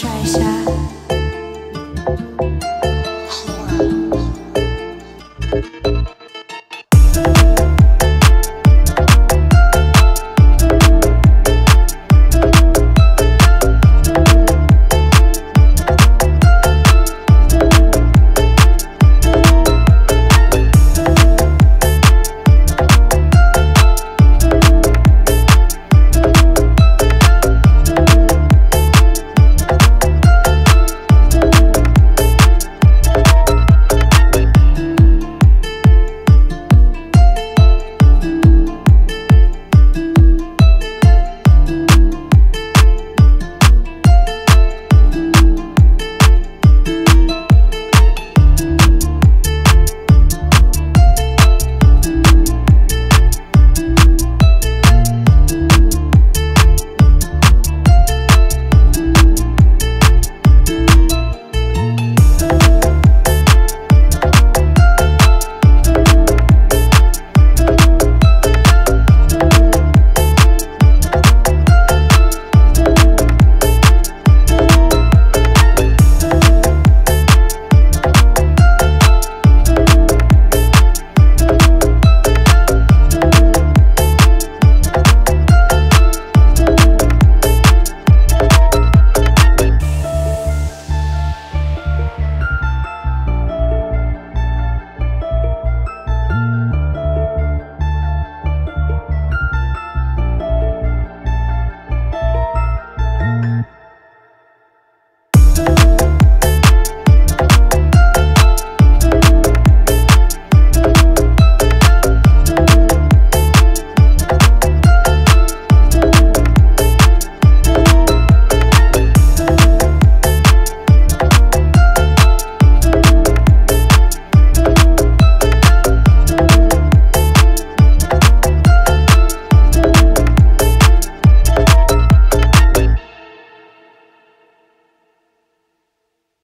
try shy.